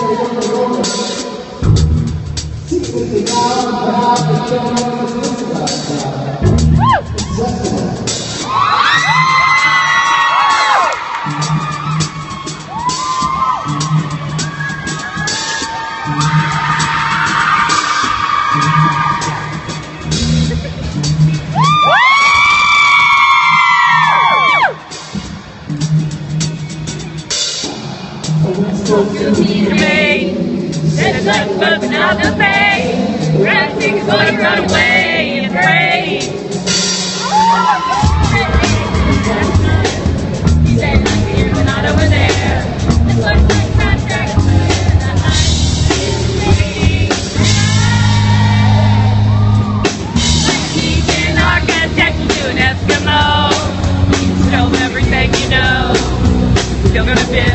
Thank you. gonna be